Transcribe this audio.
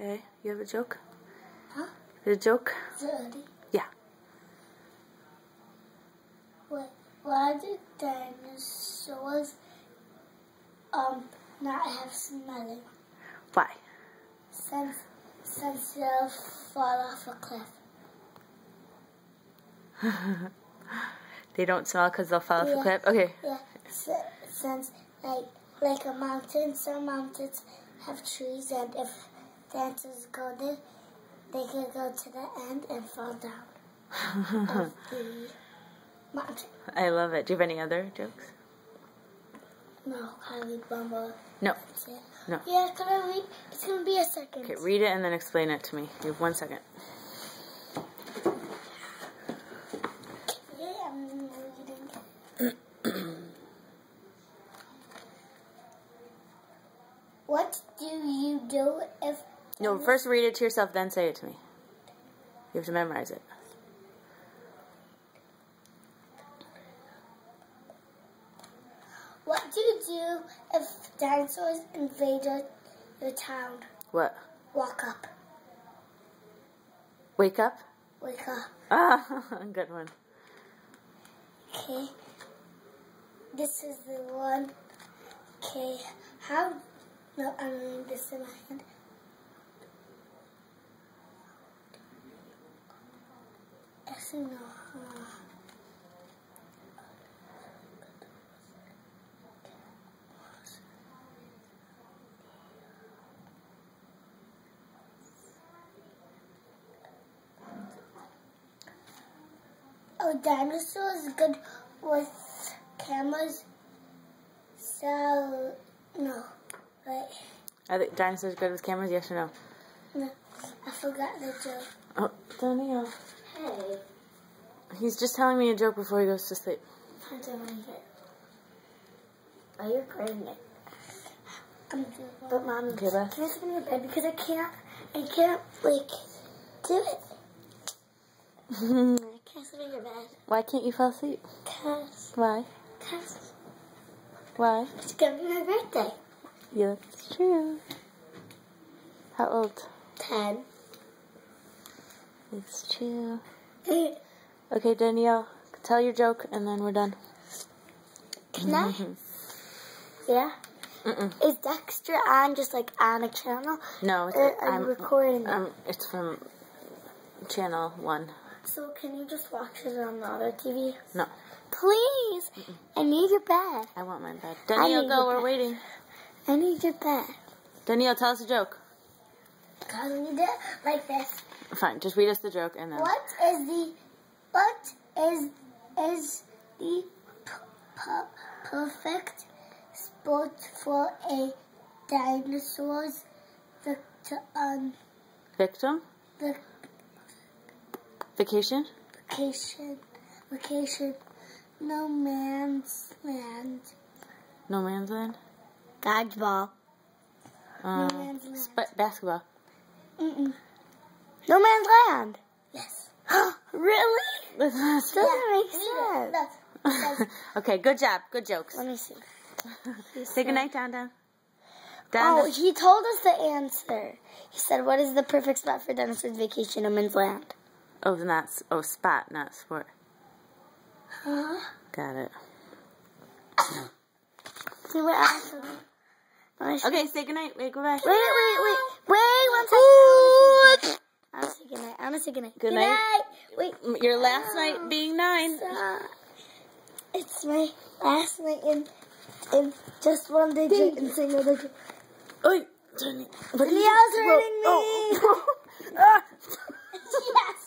Okay, you have a joke? Huh? You have a joke? Dirty. Yeah. Why do dinosaurs um not have smelling? Why? Since since they'll fall off a cliff. They don't smell because they'll fall off a cliff? Okay. Yeah, si- since like like a mountain, some mountains have trees, and if dancers go there, they can go to the end and fall down of the mountain. I love it. Do you have any other jokes? No, can I read one more? No. No. Yeah, can I read? It's gonna be a second. Okay, read it and then explain it to me. You have one second. Yeah, I'm reading. what do you do if No, first read it to yourself, then say it to me. You have to memorize it. What do you do if dinosaurs invaded your town? What? Walk up. Wake up? Wake up. Ah, good one. Okay. This is the one. Okay. How? No, I'm reading this in my hand. Oh, dinosaurs good with cameras. So, no. Wait. Are the dinosaurs good with cameras? Yes or no? No. I forgot the joke. Oh, Daniel. Oh. Hey. He's just telling me a joke before he goes to sleep. I don't like it. Are you recording it? But mommy, Okay, can I sit in your bed because I can't, I can't like do it. I can't sit in your bed Why can't you fall asleep? because Why? because Why? it's gonna be my birthday. Yeah, that's true. How old? Ten. It's true. Okay, Daniel, tell your joke and then we're done. Can I? Yeah. Mm-mm. Is Dexter on just like on a channel? No, it's, Or are you I'm, recording it? um, it's from channel one. So can you just watch it on the other TV? No, Please. mm I need your bed. I want my bed. Daniel, go. We're bed. waiting. I need your bed. Daniel, tell us a joke. Cause we did like this. Fine, just read us the joke and then. What is the what is is the p- p- perfect sport for a dinosaur's victim um, Victim? the Vacation? vacation vacation no man's land No man's land? dodgeball Uh, man's land. basketball. Mm-mm. no man's land yes really That's doesn't make sense okay, good job. Good jokes. let me see Say goodnight, Don Don. Don, Oh, he told us the answer. He said, "What is the perfect spot for dinosaurs vacation in Men's Land?" oh, not oh spot, not sport. Huh? Got it. See what else? Let me see. Okay, say goodnight. Wait, go back. Wait, wait, wait, wait, one second. I want to say goodnight. I want to say goodnight. Good night. Wait, Your last night being nine. it's my last night in in just one digit and single digit. Oi, are you Leo's hurting me. Oh. Ah. yes.